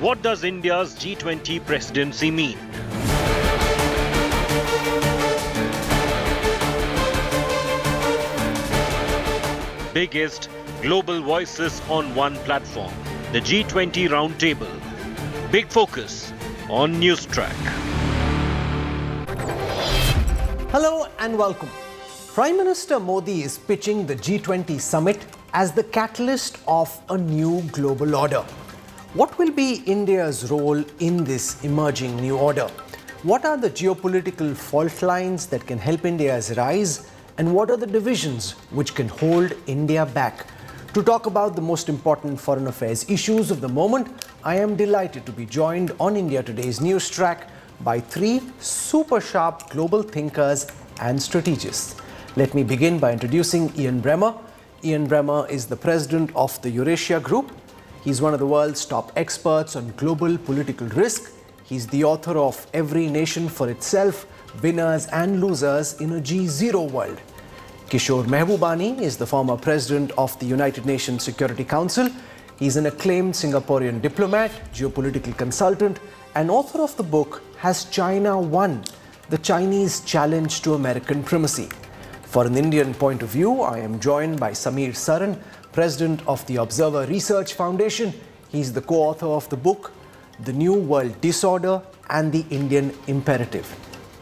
What does India's G20 presidency mean? Biggest global voices on one platform, the G20 Roundtable. Big focus on Newstrack. Hello and welcome. Prime Minister Modi is pitching the G20 summit as the catalyst of a new global order. What will be India's role in this emerging new order? What are the geopolitical fault lines that can help India's rise? And what are the divisions which can hold India back? To talk about the most important foreign affairs issues of the moment, I am delighted to be joined on India Today's news track by three super sharp global thinkers and strategists. Let me begin by introducing Ian Bremmer. Ian Bremmer is the president of the Eurasia Group. He's one of the world's top experts on global political risk. He's the author of Every Nation for Itself Winners and Losers in a G0 World. Kishore Mahbubani is the former president of the United Nations Security Council. He's an acclaimed Singaporean diplomat, geopolitical consultant, and author of the book Has China Won? The Chinese Challenge to American Primacy. For an Indian point of view, I am joined by Samir Saran, president of the Observer Research Foundation. He's the co author of the book, The New World Disorder and the Indian Imperative.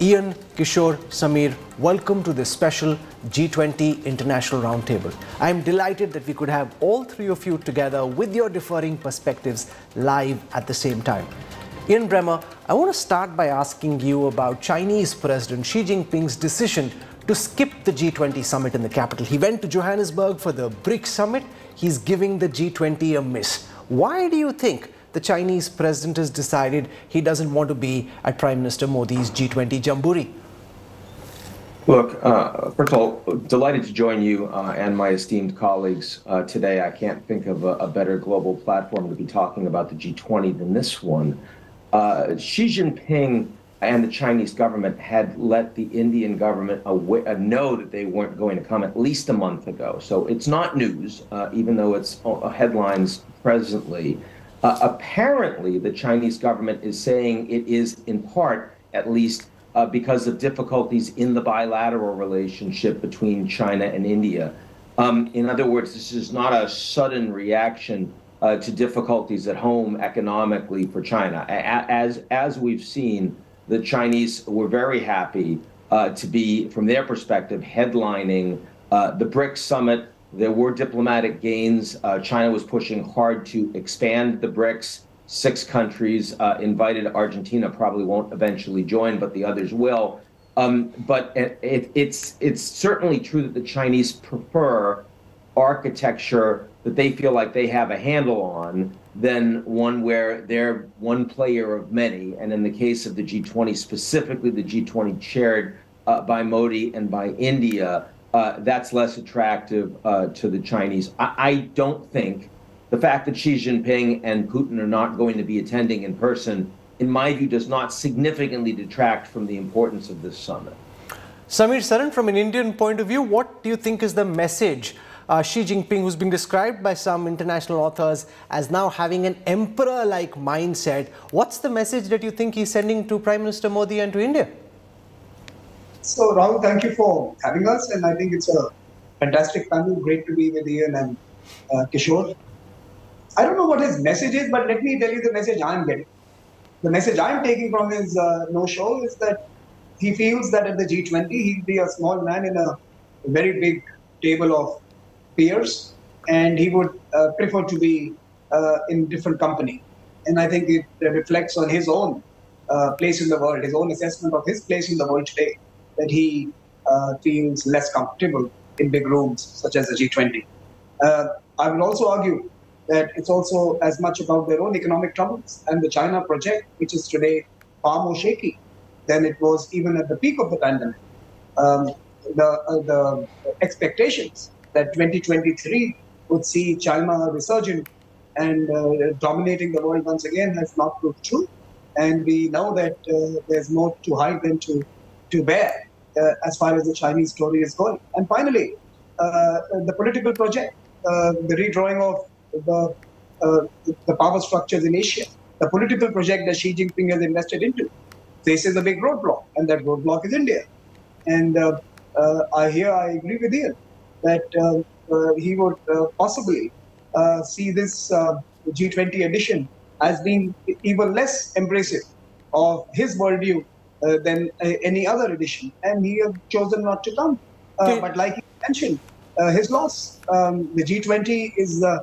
Ian, Kishore, Samir, welcome to this special G20 International Roundtable. I'm delighted that we could have all three of you together with your differing perspectives live at the same time. Ian Bremmer, I want to start by asking you about Chinese President Xi Jinping's decision to skip the G20 summit in the capital. He went to Johannesburg for the BRICS summit. He's giving the G20 a miss. Why do you think the Chinese president has decided he doesn't want to be at Prime Minister Modi's G20 Jamboree? Look, uh, first of all, delighted to join you uh, and my esteemed colleagues uh, today. I can't think of a, a, better global platform to be talking about the G20 than this one. Uh, Xi Jinping and the Chinese government had let the Indian government uh, know that they weren't going to come at least a month ago. So it's not news, uh, even though it's headlines presently. apparently, the Chinese government is saying it is, in part, at least, uh, because of difficulties in the bilateral relationship between China and India. Um, in other words, this is not a sudden reaction uh, to difficulties at home economically for China. As, as we've seen, the Chinese were very happy uh, to be, from their perspective, headlining uh, the BRICS summit. There were diplomatic gains. Uh, China was pushing hard to expand the BRICS six countries uh, invited. Argentina probably won't eventually join, but the others will. Um, but it, it, it's it's certainly true that the Chinese prefer architecture that they feel like they have a handle on than one where they're one player of many. And in the case of the G20, specifically the G20 chaired uh, by Modi and by India, uh, that's less attractive uh, to the Chinese. I, I don't think the fact that Xi Jinping and Putin are not going to be attending in person, in my view, does not significantly detract from the importance of this summit. Samir Saran, from an Indian point of view, what do you think is the message? Uh, Xi Jinping, who's been described by some international authors as now having an emperor like mindset, what's the message that you think he's sending to Prime Minister Modi and to India? So, Rahul, thank you for having us. And I think it's a fantastic panel. Great to be with Ian and uh, Kishore. I don't know what his message is, but let me tell you the message I'm getting. The message I'm taking from his uh, no show is that he feels that at the G20 he'll be a small man in a very big table of peers, and he would uh, prefer to be uh, in different company. And I think it reflects on his own uh, place in the world, his own assessment of his place in the world today, that he uh, feels less comfortable in big rooms such as the G20. Uh, I would also argue that it's also as much about their own economic troubles and the China project, which is today far more shaky than it was even at the peak of the pandemic. Um, the, uh, the expectations that 2023 would see China resurgent and uh, dominating the world once again has not proved true. And we know that uh, there's more to hide than to, to bear uh, as far as the Chinese story is going. And finally, uh, the political project, uh, the redrawing of the, uh, the power structures in Asia the political project that Xi Jinping has invested into faces a big roadblock, and that roadblock is India. And I here I agree with Ian that uh, uh he would uh, possibly uh, see this G20 edition as being even less embracive of his worldview than any other edition, and he has chosen not to come. Okay. But like he mentioned, his loss. Um, the G20 is a,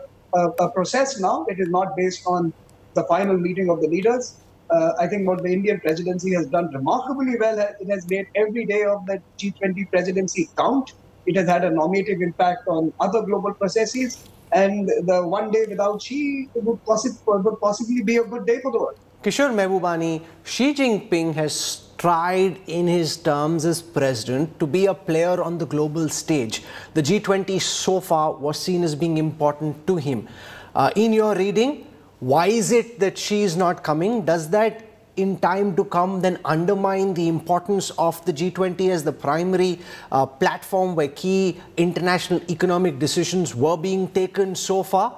a process now. It is not based on the final meeting of the leaders. Uh, I think what the Indian presidency has done remarkably well, it has made every day of the G20 presidency count. It has had a normative impact on other global processes. And the one day without Xi would, would possibly be a good day for the world. Kishore Mahbubani, Xi Jinping has tried in his terms as president to be a player on the global stage. The G20 so far was seen as being important to him. Uh, in your reading, why is it that Xi is not coming? Does that in time to come then undermine the importance of the G20 as the primary uh, platform where key international economic decisions were being taken so far?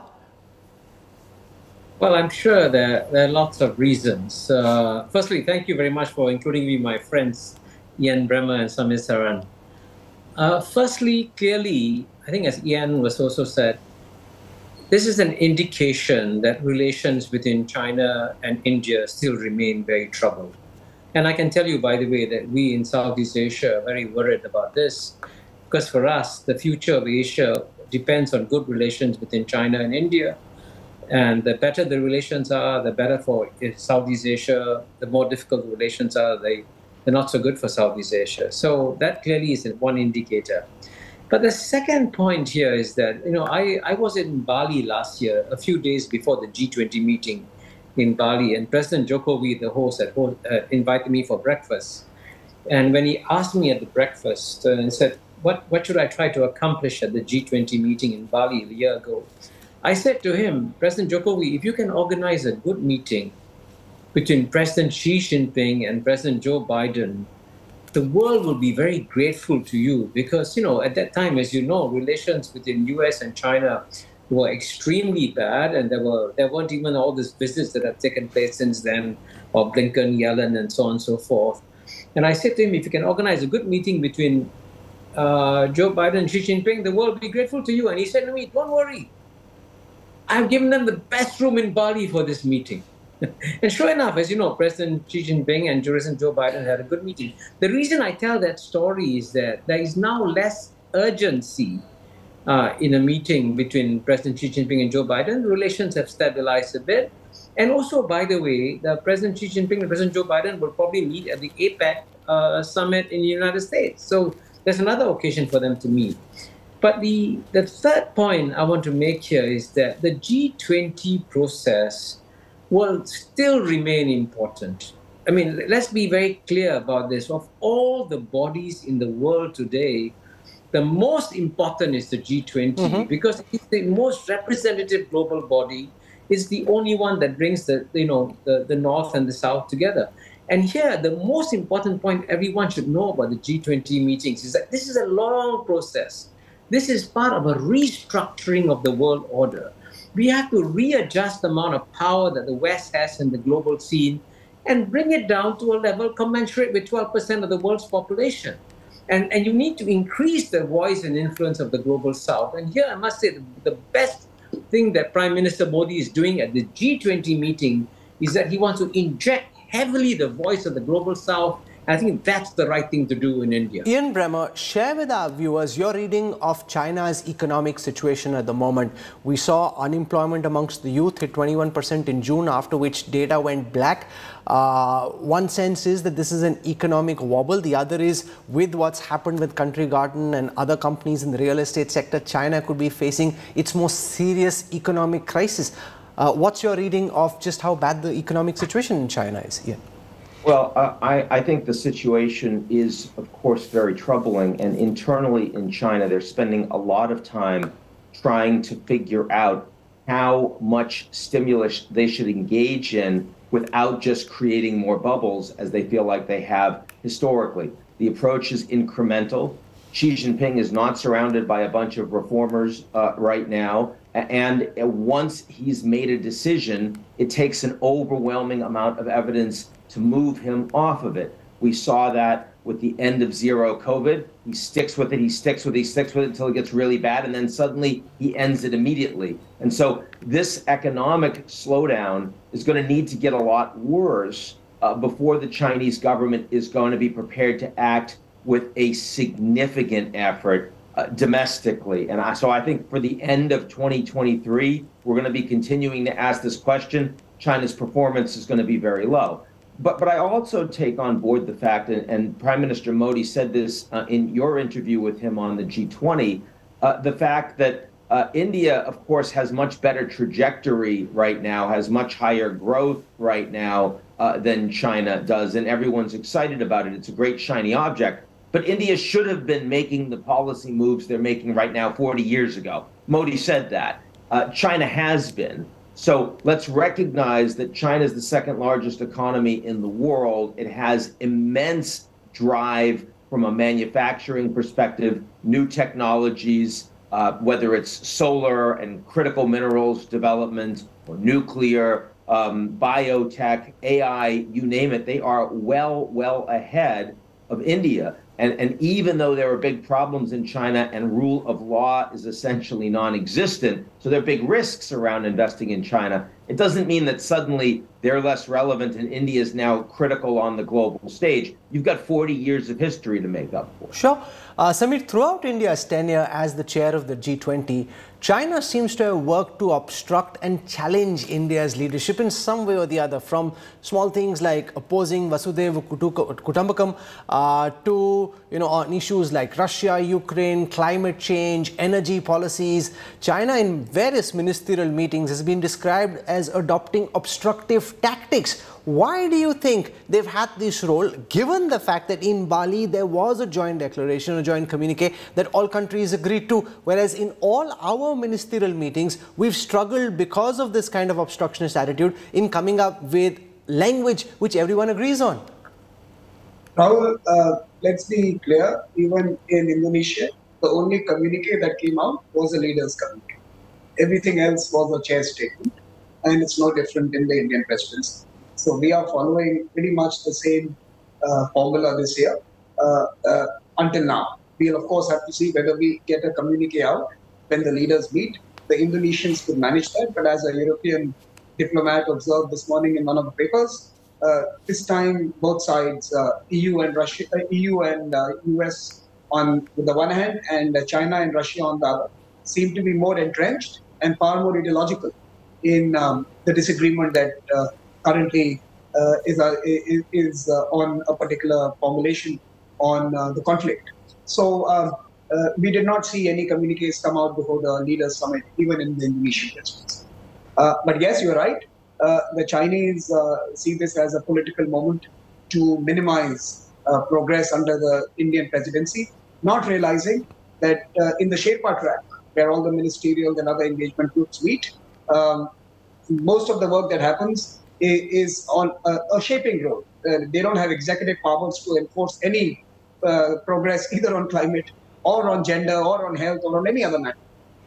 Well, I'm sure there, there are lots of reasons. Uh, firstly, thank you very much for including me, my friends, Ian Bremmer and Samir Saran. Uh, firstly, clearly, I think as Ian was also said, this is an indication that relations between China and India still remain very troubled. And I can tell you, by the way, that we in Southeast Asia are very worried about this because for us, the future of Asia depends on good relations between China and India. And the better the relations are, the better for Southeast Asia. The more difficult the relations are, they, they're not so good for Southeast Asia. So that clearly is one indicator. But the second point here is that, you know, I, I was in Bali last year, a few days before the G20 meeting in Bali, and President Jokowi, the host, had uh, invited me for breakfast. And when he asked me at the breakfast uh, and said, what, what should I try to accomplish at the G20 meeting in Bali a year ago? I said to him, President Jokowi, if you can organize a good meeting between President Xi Jinping and President Joe Biden, the world will be very grateful to you because, you know, at that time, as you know, relations between US and China were extremely bad, and there were there weren't even all these visits that have taken place since then, of Blinken, Yellen, and so on and so forth. And I said to him, if you can organize a good meeting between uh, Joe Biden and Xi Jinping, the world will be grateful to you. And he said to me, don't worry, I've given them the best room in Bali for this meeting. And sure enough, as you know, President Xi Jinping and President Joe Biden had a good meeting. The reason I tell that story is that there is now less urgency uh, in a meeting between President Xi Jinping and Joe Biden. Relations have stabilized a bit. And also, by the way, the President Xi Jinping and President Joe Biden will probably meet at the APEC uh, summit in the United States. So there's another occasion for them to meet. But the, the third point I want to make here is that the G20 process will still remain important. I mean, let's be very clear about this. Of all the bodies in the world today, the most important is the G20 mm-hmm. because it's the most representative global body. It's the only one that brings the you know the, the North and the South together. And here, the most important point everyone should know about the G20 meetings is that this is a long process. This is part of a restructuring of the world order we have to readjust the amount of power that the West has in the global scene and bring it down to a level commensurate with 12% of the world's population. And, and you need to increase the voice and influence of the global South. And here I must say the, the best thing that Prime Minister Modi is doing at the G20 meeting is that he wants to inject heavily the voice of the global South I think that's the right thing to do in India. Ian Bremmer, share with our viewers your reading of China's economic situation at the moment. We saw unemployment amongst the youth hit 21% in June, after which data went black. Uh, one sense is that this is an economic wobble. The other is with what's happened with Country Garden and other companies in the real estate sector, China could be facing its most serious economic crisis. Uh, what's your reading of just how bad the economic situation in China is, Ian? Well, uh, I, I think the situation is, of course, very troubling. And internally in China, they're spending a lot of time trying to figure out how much stimulus they should engage in without just creating more bubbles as they feel like they have historically. The approach is incremental. Xi Jinping is not surrounded by a bunch of reformers uh, right now. And once he's made a decision, it takes an overwhelming amount of evidence to move him off of it. We saw that with the end of zero COVID. He sticks with it, he sticks with it, he sticks with it until it gets really bad, and then suddenly he ends it immediately. And so this economic slowdown is going to need to get a lot worse uh, before the Chinese government is going to be prepared to act with a significant effort uh, domestically. And I, so I think for the end of 2023, we're going to be continuing to ask this question. China's performance is going to be very low. But, but I also take on board the fact, and, and Prime Minister Modi said this uh, in your interview with him on the G20, uh, the fact that uh, India, of course, has much better trajectory right now, has much higher growth right now uh, than China does, and everyone's excited about it. It's a great shiny object. But India should have been making the policy moves they're making right now 40 years ago. Modi said that. Uh, China has been. So let's recognize that China is the second largest economy in the world. It has immense drive from a manufacturing perspective, new technologies, uh, whether it's solar and critical minerals development or nuclear, um, biotech, AI, you name it, they are well, well ahead of India. And, and even though there are big problems in China and rule of law is essentially non existent, so there are big risks around investing in China, it doesn't mean that suddenly they're less relevant and India is now critical on the global stage. You've got 40 years of history to make up for. Sure. Uh, Samir, throughout India's tenure as the chair of the G20, China seems to have worked to obstruct and challenge India's leadership in some way or the other, from small things like opposing Vasudhaiva Kutumbakam uh, to you know on issues like Russia, Ukraine, climate change, energy policies. China, in various ministerial meetings, has been described as adopting obstructive tactics why do you think they've had this role, given the fact that in Bali there was a joint declaration, a joint communique that all countries agreed to, whereas in all our ministerial meetings, we've struggled because of this kind of obstructionist attitude in coming up with language which everyone agrees on? Rahul, uh, let's be clear, even in Indonesia, the only communique that came out was a leader's communique. Everything else was a chair statement, and it's no different in the Indian presidency. So we are following pretty much the same uh, formula this year uh, uh, until now. We'll of course have to see whether we get a communique out when the leaders meet. The Indonesians could manage that, but as a European diplomat observed this morning in one of the papers, uh, this time both sides, uh, EU and Russia, uh, EU and US on the one hand, and China and Russia on the other, seem to be more entrenched and far more ideological in um, the disagreement that currently uh, is, uh, is uh, on a particular formulation on the conflict. So um, we did not see any communiques come out before the leaders summit, even in the Indonesian presidency. but yes, you're right. the Chinese see this as a political moment to minimize progress under the Indian presidency, not realizing that in the Sherpa track, where all the ministerial and other engagement groups meet, um, most of the work that happens is on a, a shaping role. Uh, they don't have executive powers to enforce any uh, progress either on climate or on gender or on health or on any other matter.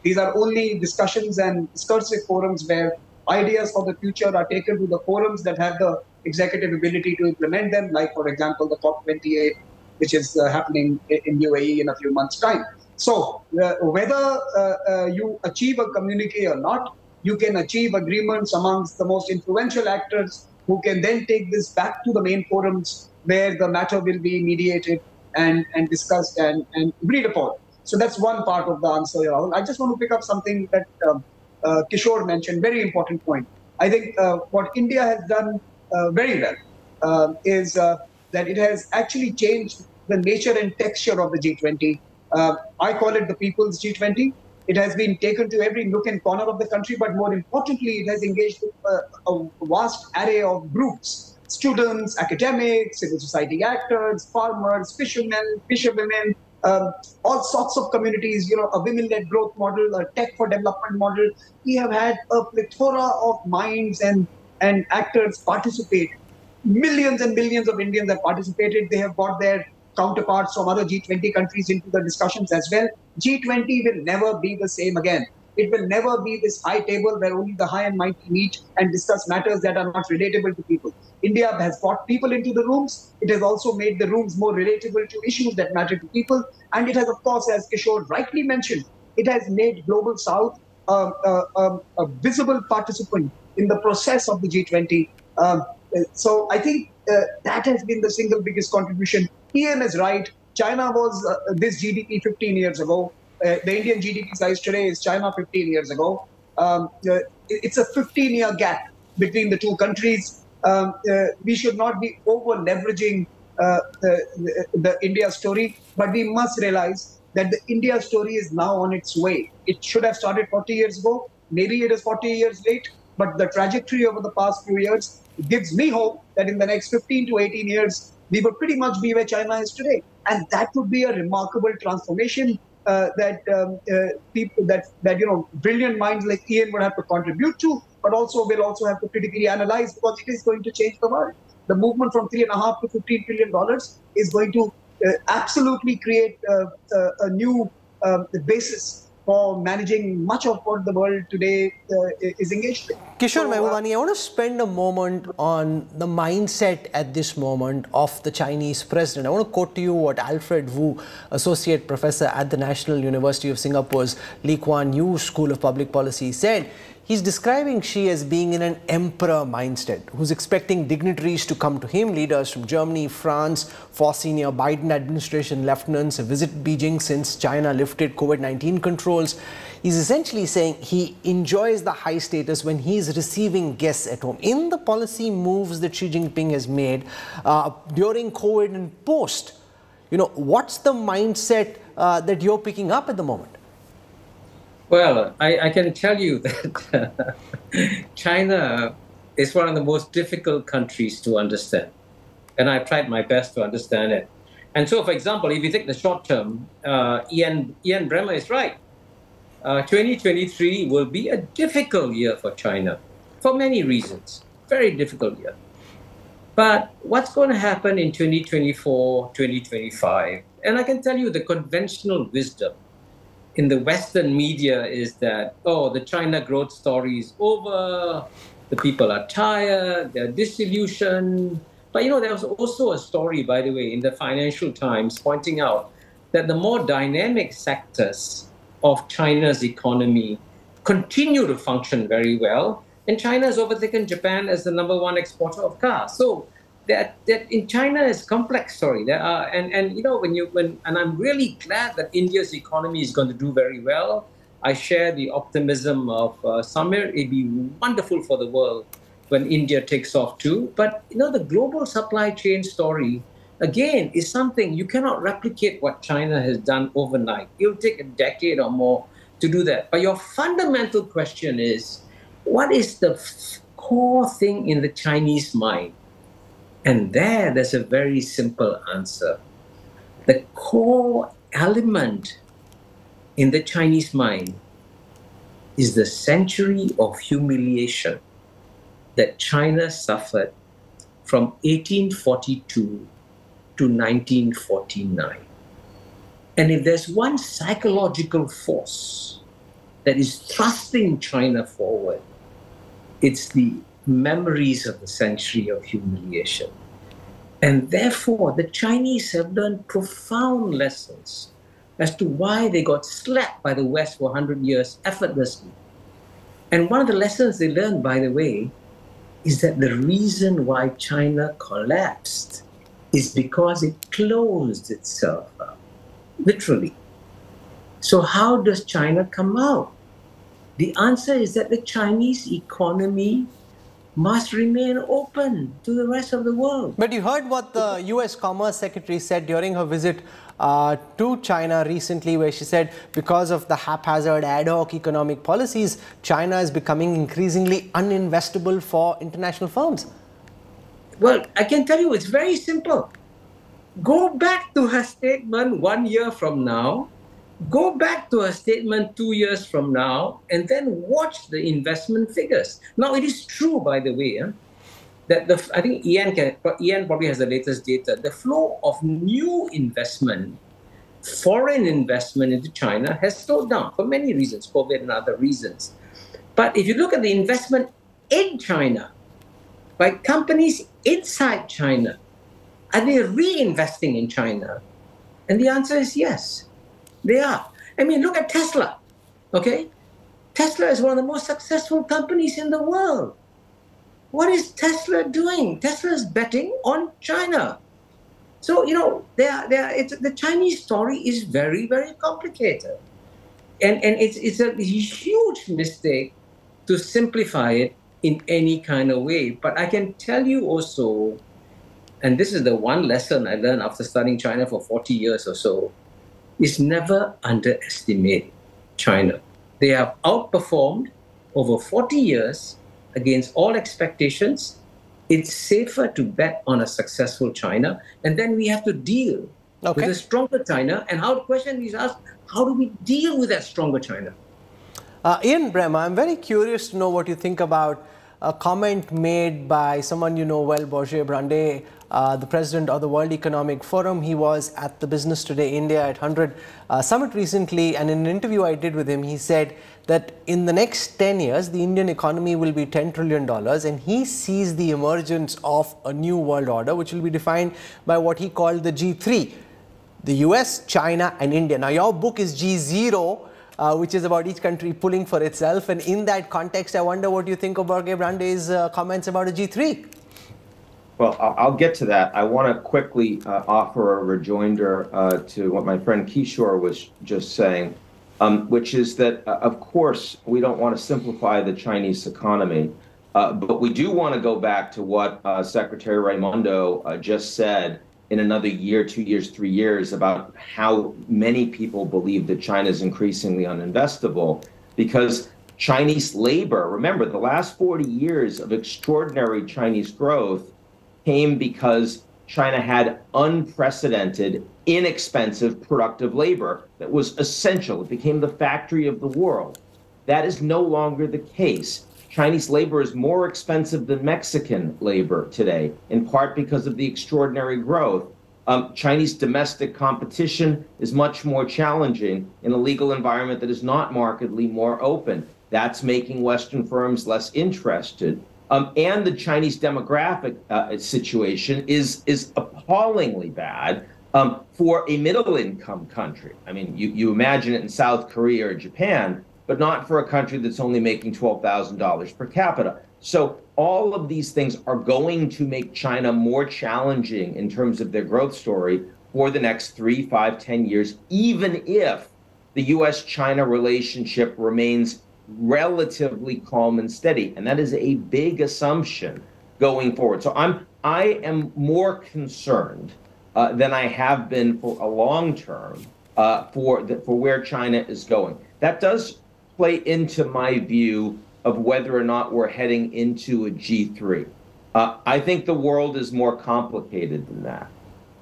These are only discussions and discursive forums where ideas for the future are taken to the forums that have the executive ability to implement them, like, for example, the COP28, which is uh, happening in UAE in a few months' time. So, uh, whether uh, uh, you achieve a communique or not, you can achieve agreements amongst the most influential actors who can then take this back to the main forums where the matter will be mediated and, and discussed and, and agreed upon. So that's one part of the answer, Rahul. I just want to pick up something that um, uh, Kishore mentioned, very important point. I think uh, what India has done uh, very well uh, is uh, that it has actually changed the nature and texture of the G20. Uh, I call it the People's G20 it has been taken to every nook and corner of the country, but more importantly, it has engaged a, a vast array of groups students, academics, civil society actors, farmers, fishermen, fisherwomen, um, all sorts of communities, you know, a women-led growth model, a tech for development model. We have had a plethora of minds and, and actors participate. Millions and millions of Indians have participated. They have brought their counterparts from other G20 countries into the discussions as well. G20 will never be the same again. It will never be this high table where only the high and mighty meet and discuss matters that are not relatable to people. India has brought people into the rooms. It has also made the rooms more relatable to issues that matter to people. And it has, of course, as Kishore rightly mentioned, it has made Global South uh, uh, um, a visible participant in the process of the G20. Um, so I think uh, that has been the single biggest contribution. Ian is right. China was uh, this GDP 15 years ago. Uh, the Indian GDP size today is China 15 years ago. Um, uh, it's a 15 year gap between the two countries. Um, uh, we should not be over leveraging uh, the, the, India story, but we must realize that the India story is now on its way. It should have started 40 years ago. Maybe it is 40 years late, but the trajectory over the past few years gives me hope that in the next 15 to 18 years, we would pretty much be where China is today. And that would be a remarkable transformation uh, that um, uh, people that that you know brilliant minds like Ian would have to contribute to, but also will also have to critically analyze because it is going to change the world. The movement from three and a half to fifteen trillion dollars is going to uh, absolutely create uh, uh, a new um, basis for managing much of what the world today uh, is engaged in. Kishore Mahbubani, I want to spend a moment on the mindset at this moment of the Chinese president. I want to quote to you what Alfred Wu, Associate Professor at the National University of Singapore's Lee Kuan Yew School of Public Policy said. He's describing Xi as being in an emperor mindset, who's expecting dignitaries to come to him, leaders from Germany, France, four senior Biden administration lieutenants visit Beijing since China lifted COVID-19 controls. He's essentially saying he enjoys the high status when he's receiving guests at home. In the policy moves that Xi Jinping has made uh, during COVID and post, you know, what's the mindset uh, that you're picking up at the moment? Well, I, I can tell you that China is one of the most difficult countries to understand. And I've tried my best to understand it. And so, for example, if you take the short term, uh, Ian, Ian Bremmer is right. Uh, 2023 will be a difficult year for China for many reasons. Very difficult year. But what's going to happen in 2024, 2025? And I can tell you the conventional wisdom in the Western media is that, oh, the China growth story is over, the people are tired, they're disillusioned. But you know, there was also a story, by the way, in the Financial Times pointing out that the more dynamic sectors of China's economy continue to function very well, and China has overtaken Japan as the number one exporter of cars. So that that in China is complex story. There are and and you know when you when and I'm really glad that India's economy is going to do very well. I share the optimism of uh, Samir. It'd be wonderful for the world when India takes off too. But you know the global supply chain story again is something you cannot replicate what China has done overnight. It'll take a decade or more to do that. But your fundamental question is, what is the core thing in the Chinese mind? And there, there's a very simple answer. The core element in the Chinese mind is the century of humiliation that China suffered from 1842 to 1949. And if there's one psychological force that is thrusting China forward, it's the memories of the century of humiliation. And therefore, the Chinese have learned profound lessons as to why they got slapped by the West for 100 years effortlessly. And one of the lessons they learned, by the way, is that the reason why China collapsed is because it closed itself up, literally. So, how does China come out? The answer is that the Chinese economy must remain open to the rest of the world. But you heard what the US Commerce Secretary said during her visit uh, to China recently, where she said because of the haphazard ad hoc economic policies, China is becoming increasingly uninvestable for international firms. Well, I can tell you it's very simple. Go back to her statement one year from now go back to a statement two years from now and then watch the investment figures. Now, it is true, by the way, eh, that the I think Ian can Ian probably has the latest data. The flow of new investment foreign investment into China has slowed down for many reasons, COVID and other reasons. But if you look at the investment in China by companies inside China, are they reinvesting in China? And the answer is yes, they are. I mean, look at Tesla, okay? Tesla is one of the most successful companies in the world. What is Tesla doing? Tesla is betting on China. So, you know, they are, they are, it's, the Chinese story is very, very complicated. And, and it's, it's a huge mistake to simplify it in any kind of way. But I can tell you also, and this is the one lesson I learned after studying China for 40 years or so, is never underestimate China. They have outperformed over 40 years against all expectations. It's safer to bet on a successful China, and then we have to deal okay. with a stronger China. And how the question is asked: How do we deal with that stronger China? Uh, Ian Bremmer, I'm very curious to know what you think about a comment made by someone you know well, Borge Brende, uh, the president of the World Economic Forum. He was at the Business Today India at 100 uh, summit recently, and in an interview I did with him, he said that in the next 10 years, the Indian economy will be $10 trillion, and he sees the emergence of a new world order, which will be defined by what he called the G3 the US, China, and India. Now, your book is G0 uh, which is about each country pulling for itself. And in that context, I wonder what you think of Borge Brende's uh, comments about a G3. Well, I'll get to that. I want to quickly uh, offer a rejoinder uh, to what my friend Kishore was just saying, um, which is that, uh, of course, we don't want to simplify the Chinese economy. Uh, but we do want to go back to what Secretary Raimondo just said in another year, two years, three years about how many people believe that China is increasingly uninvestable because Chinese labor, remember, the last 40 years of extraordinary Chinese growth came because China had unprecedented, inexpensive, productive labor that was essential. It became the factory of the world. That is no longer the case. Chinese labor is more expensive than Mexican labor today, in part because of the extraordinary growth. Um, Chinese domestic competition is much more challenging in a legal environment that is not markedly more open. That's making Western firms less interested. Um, and the Chinese demographic uh, situation is is appallingly bad um, for a middle income country. I mean, you, you imagine it in South Korea or Japan, but not for a country that's only making $12,000 per capita. So all of these things are going to make China more challenging in terms of their growth story for the next three, five, ten years, even if the US China relationship remains relatively calm and steady. And that is a big assumption going forward. So I'm I am more concerned uh, than I have been for a long term uh, for the, for where China is going. That does play into my view of whether or not we're heading into a G3. Uh, I think the world is more complicated than that.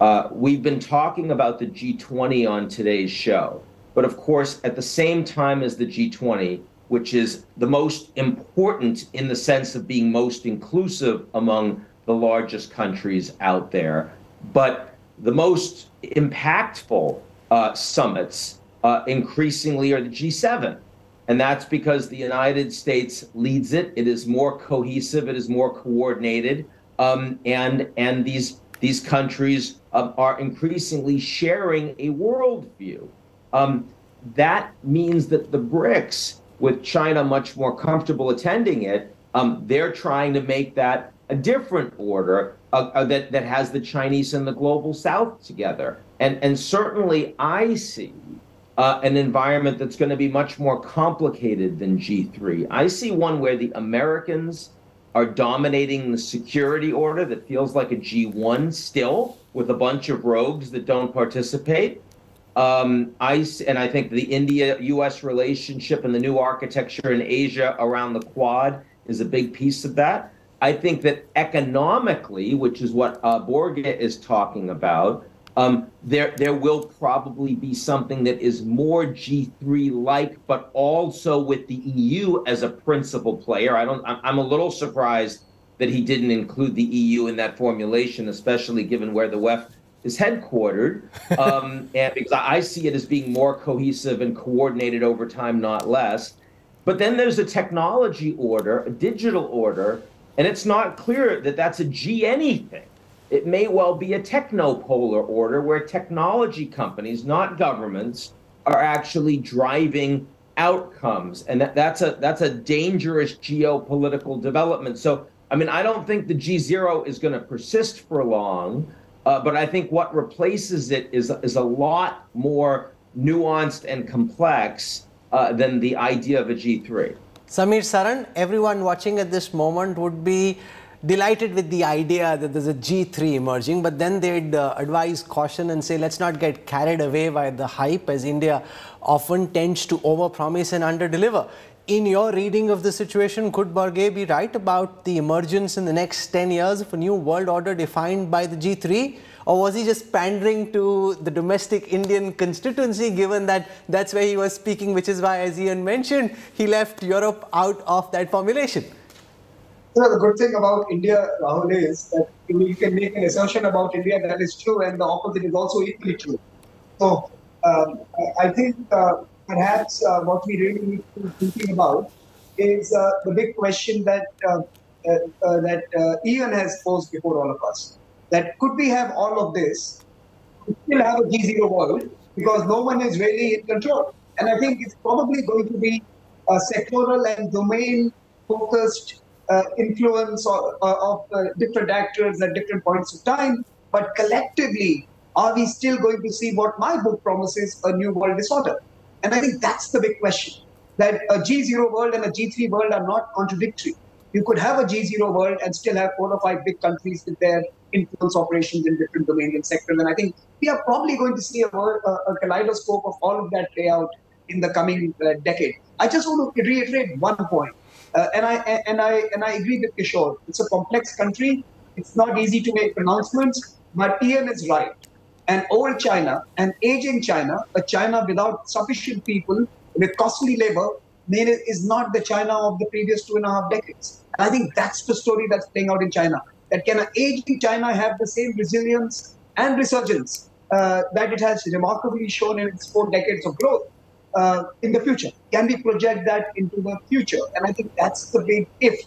Uh, we've been talking about the G20 on today's show, but of course, at the same time as the G20, which is the most important in the sense of being most inclusive among the largest countries out there, but the most impactful uh, summits uh, increasingly are the G7. And that's because the United States leads it. It is more cohesive. It is more coordinated. Um, and and these these countries uh, are increasingly sharing a worldview. Um, that means that the BRICS, with China much more comfortable attending it, um, they're trying to make that a different order uh, uh, that that has the Chinese and the global South together. And and certainly I see uh, an environment that's going to be much more complicated than G3. I see one where the Americans are dominating the security order that feels like a G1 still, with a bunch of rogues that don't participate. Um, I and I think the India-U.S. relationship and the new architecture in Asia around the Quad is a big piece of that. I think that economically, which is what uh, is talking about, um, there, there will probably be something that is more G3 like, but also with the EU as a principal player. I don't. I'm a little surprised that he didn't include the EU in that formulation, especially given where the WEF is headquartered, um, and because I see it as being more cohesive and coordinated over time, not less. But then there's a technology order, a digital order, and it's not clear that that's a G anything. It may well be a technopolar order where technology companies, not governments, are actually driving outcomes, and that, that's a that's a dangerous geopolitical development. So, I mean, I don't think the G zero is going to persist for long, uh, but I think what replaces it is is a lot more nuanced and complex uh, than the idea of a G three. Samir Saran, everyone watching at this moment would be delighted with the idea that there's a G3 emerging, but then they'd uh, advise caution and say, let's not get carried away by the hype as India often tends to overpromise and underdeliver. In your reading of the situation, could Borge be right about the emergence in the next 10 years of a new world order defined by the G3? Or was he just pandering to the domestic Indian constituency, given that that's where he was speaking, which is why, as Ian mentioned, he left Europe out of that formulation? Know, the good thing about India, Rahul, is that you can make an assertion about India that is true, and the opposite is also equally true. So um, I think uh, perhaps uh, what we really need to be thinking about is uh, the big question that uh, uh, uh, that Ian has posed before all of us. That could we have all of this, still have a G0 world because no one is really in control. And I think it's probably going to be a sectoral and domain focused uh, influence of, uh, of uh, different actors at different points of time, but collectively, are we still going to see what my book promises a new world disorder? And I think that's the big question that a G0 world and a G3 world are not contradictory. You could have a G0 world and still have four or five big countries with their influence operations in different domains and sectors. And I think we are probably going to see a, a, kaleidoscope of all of that play out in the coming uh, decade. I just want to reiterate one point. Uh, and I and I and I agree with Kishore. It's a complex country. It's not easy to make pronouncements. But Ian is right. An old China, an aging China, a China without sufficient people, with costly labor, is not the China of the previous two and a half decades. And I think that's the story that's playing out in China. That can an aging China have the same resilience and resurgence uh, that it has remarkably shown in its four decades of growth? uh, in the future? Can we project that into the future? And I think that's the big if.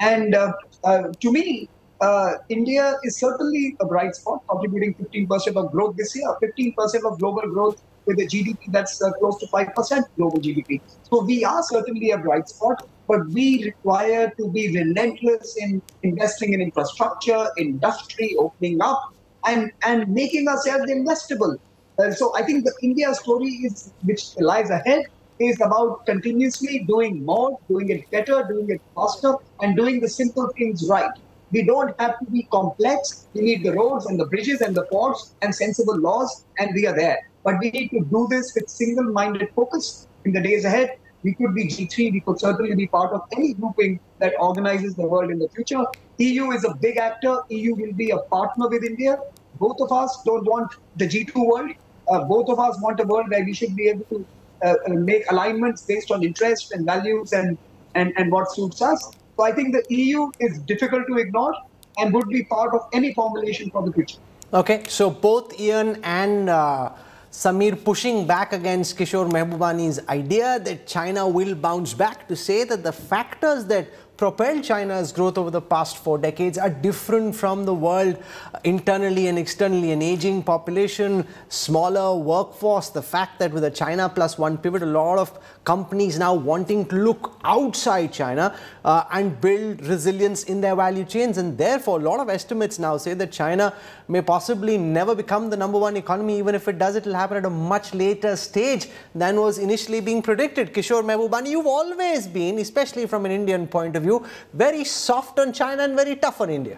And uh, uh, to me, uh, India is certainly a bright spot, contributing 15% of growth this year, 15% of global growth with a GDP that's uh, close to 5% global GDP. So we are certainly a bright spot, but we require to be relentless in investing in infrastructure, industry, opening up, and, and making ourselves investable. Uh, so I think the India story is which lies ahead is about continuously doing more, doing it better, doing it faster, and doing the simple things right. We don't have to be complex. We need the roads and the bridges and the ports and sensible laws, and we are there. But we need to do this with single-minded focus in the days ahead. We could be G3. We could certainly be part of any grouping that organizes the world in the future. EU is a big actor. EU will be a partner with India. Both of us don't want the G2 world uh, both of us want a world where we should be able to uh, uh, make alignments based on interest and values and, and, and what suits us. So I think the EU is difficult to ignore and would be part of any formulation for the future. Okay, so both Ian and uh, Samir pushing back against Kishore Mahbubani's idea that China will bounce back to say that the factors that propelled China's growth over the past four decades are different from the world internally and externally. An aging population, smaller workforce, the fact that with a China plus one pivot, a lot of companies now wanting to look outside China uh, and build resilience in their value chains. And therefore, a lot of estimates now say that China may possibly never become the number one economy. Even if it does, it will happen at a much later stage than was initially being predicted. Kishore Mahbubani, you've always been, especially from an Indian point of view, very soft on China and very tough on India.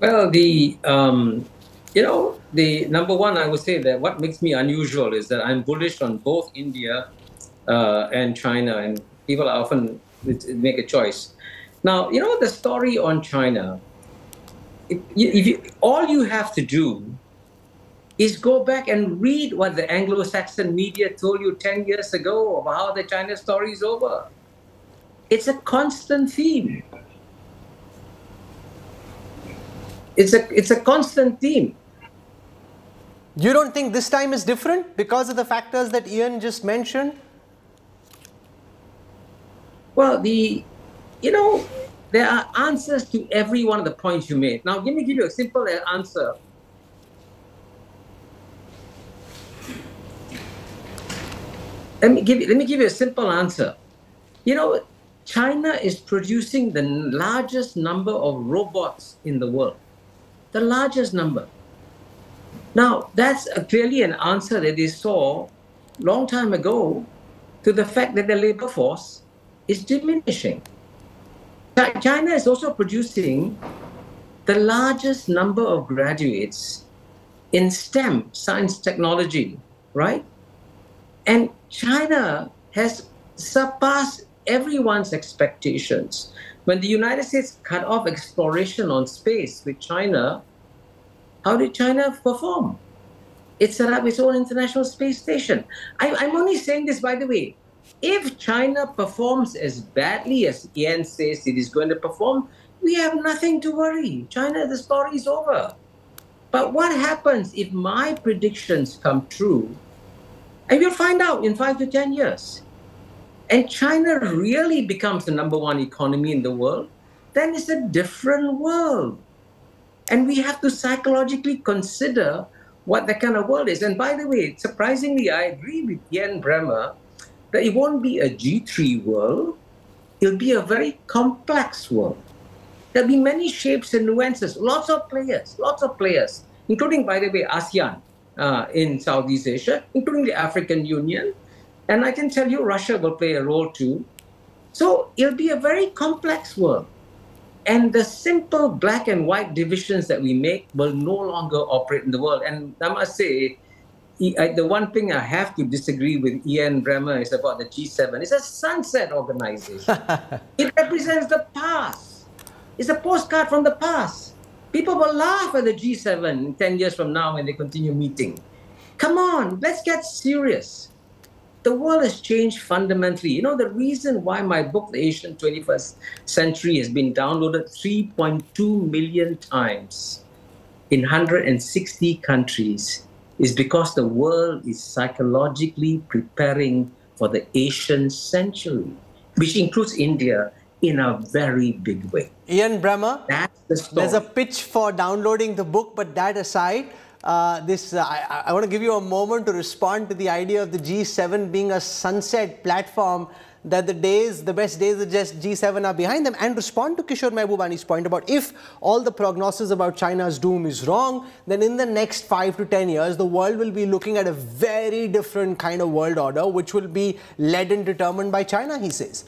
Well, the um, you know, the number one, I would say that what makes me unusual is that I'm bullish on both India uh, and China, and people often make a choice. Now, you know, the story on China, if, if you, all you have to do is go back and read what the Anglo-Saxon media told you 10 years ago about how the China story is over. It's a constant theme. It's a, it's a constant theme. You don't think this time is different because of the factors that Ian just mentioned? Well, the, you know, there are answers to every one of the points you made. Now, let me give you a simple uh, answer. Let me give you, let me give you a simple answer. You know, China is producing the largest number of robots in the world, the largest number. Now, that's a, clearly an answer that they saw long time ago to the fact that the labor force is diminishing. China is also producing the largest number of graduates in STEM, science, technology, right? And China has surpassed everyone's expectations. When the United States cut off exploration on space with China, how did China perform? It set up its own international space station. I, I'm only saying this, by the way, if China performs as badly as Ian says it is going to perform, we have nothing to worry. China, the story is over. But what happens if my predictions come true? And you'll find out in five to 10 years. And China really becomes the number one economy in the world, then it's a different world. And we have to psychologically consider what that kind of world is. And by the way, surprisingly, I agree with Ian Bremmer that it won't be a G3 world, it'll be a very complex world. There'll be many shapes and nuances, lots of players, lots of players, including, by the way, ASEAN uh, in Southeast Asia, including the African Union. And I can tell you, Russia will play a role too. So it'll be a very complex world. And the simple black and white divisions that we make will no longer operate in the world. And I must say, the one thing I have to disagree with Ian Bremmer is about the G7. It's a sunset organization. it represents the past. It's a postcard from the past. People will laugh at the G7 10 years from now when they continue meeting. Come on, let's get serious. The world has changed fundamentally. You know, the reason why my book, The Asian 21st Century, has been downloaded 3.2 million times in 160 countries is because the world is psychologically preparing for the Asian century, which includes India in a very big way. Ian Bremmer, That's the story. there's a pitch for downloading the book, but that aside, uh, this uh, I, I want to give you a moment to respond to the idea of the G7 being a sunset platform that the days, the best days of just G7 are behind them and respond to Kishore Mahbubani's point about if all the prognosis about China's doom is wrong, then in the next five to 10 years, the world will be looking at a very different kind of world order, which will be led and determined by China, he says.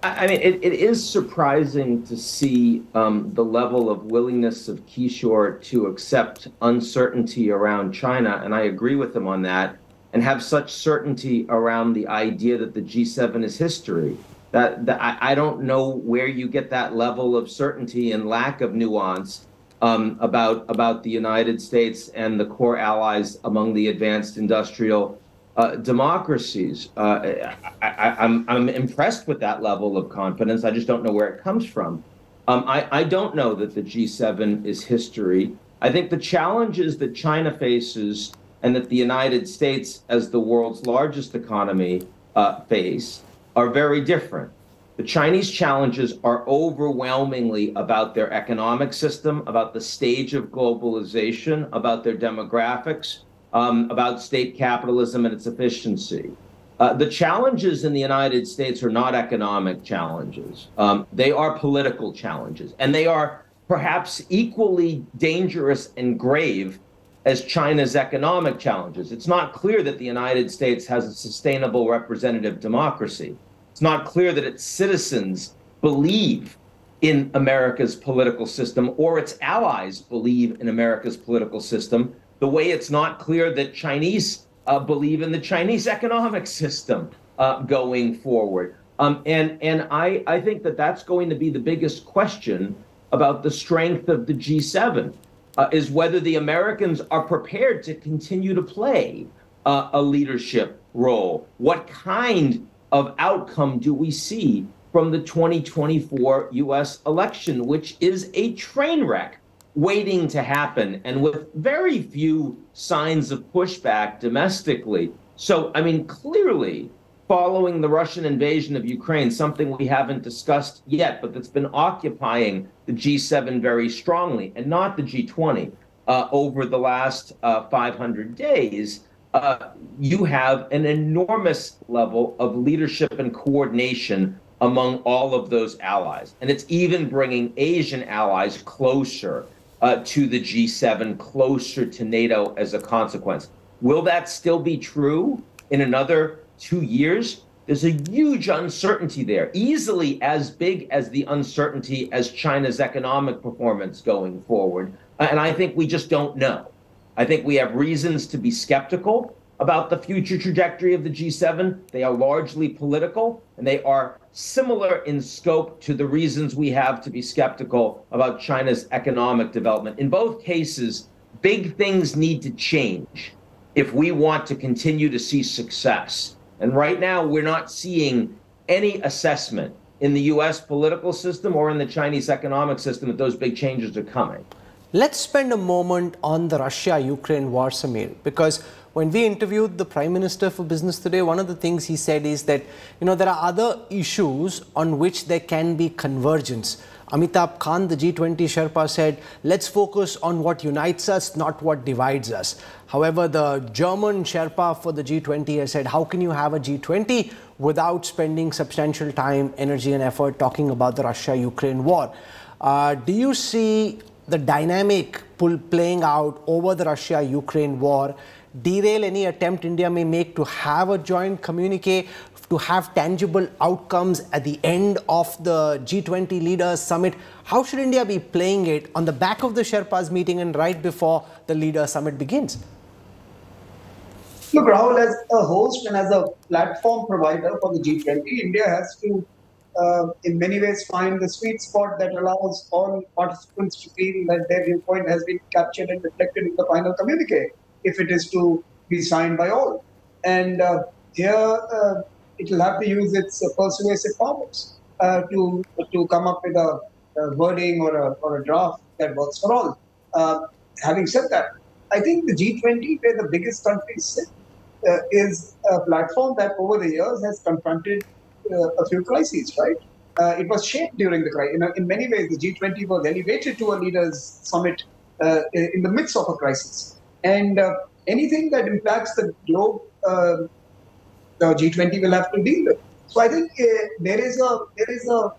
I mean, it, it is surprising to see um, the level of willingness of Kishore to accept uncertainty around China, and I agree with him on that and have such certainty around the idea that the G7 is history. That, that I, I don't know where you get that level of certainty and lack of nuance um, about about the United States and the core allies among the advanced industrial uh, democracies. Uh, I, am I'm, I'm impressed with that level of confidence. I just don't know where it comes from. Um, I, I don't know that the G7 is history. I think the challenges that China faces and that the United States, as the world's largest economy, uh, face are very different. The Chinese challenges are overwhelmingly about their economic system, about the stage of globalization, about their demographics, um, about state capitalism and its efficiency. Uh, the challenges in the United States are not economic challenges. Um, they are political challenges, and they are perhaps equally dangerous and grave as China's economic challenges. It's not clear that the United States has a sustainable representative democracy. It's not clear that its citizens believe in America's political system or its allies believe in America's political system, the way it's not clear that Chinese uh, believe in the Chinese economic system uh, going forward. Um, and and I, I think that that's going to be the biggest question about the strength of the G7 uh, is whether the Americans are prepared to continue to play uh, a leadership role. What kind of outcome do we see from the 2024 US election, which is a train wreck waiting to happen and with very few signs of pushback domestically. So, I mean, clearly, following the Russian invasion of Ukraine, something we haven't discussed yet, but that's been occupying the G7 very strongly and not the G20 uh, over the last uh, 500 days. Uh, you have an enormous level of leadership and coordination among all of those allies. And it's even bringing Asian allies closer uh, to the G7, closer to NATO as a consequence. Will that still be true in another two years? There's a huge uncertainty there, easily as big as the uncertainty as China's economic performance going forward. And I think we just don't know. I think we have reasons to be skeptical about the future trajectory of the G7. They are largely political, and they are similar in scope to the reasons we have to be skeptical about China's economic development. In both cases, big things need to change if we want to continue to see success. And right now, we're not seeing any assessment in the US political system or in the Chinese economic system that those big changes are coming. Let's spend a moment on the Russia Ukraine war, Samir, because when we interviewed the Prime Minister for Business today, one of the things he said is that, you know, there are other issues on which there can be convergence. Amitabh Kant, the G20 Sherpa, said, let's focus on what unites us, not what divides us. However, the German Sherpa for the G20 has said, how can you have a G20 without spending substantial time, energy, and effort talking about the Russia Ukraine war? Uh, do you see the dynamic pull playing out over the Russia Ukraine war derail any attempt India may make to have a joint communique, to have tangible outcomes at the end of the G20 leaders summit? How should India be playing it on the back of the Sherpas meeting and right before the Leaders summit begins? Look, Rahul, as a host and as a platform provider for the G20, India has to, uh, in many ways, find the sweet spot that allows all participants to feel that their viewpoint has been captured and reflected in the final communique if it is to be signed by all. And uh, here uh, it will have to use its uh, persuasive powers uh, to to come up with a, a, wording or a, or a draft that works for all. Uh, having said that, I think the G20, where the biggest countries sit, uh, is a platform that over the years has confronted a few crises, right? Uh, it was shaped during the crisis. In, in, many ways, the G20 was elevated to a leaders' summit uh, in the midst of a crisis. And uh, anything that impacts the globe, uh, the G20 will have to deal with. So I think uh, there is a there is a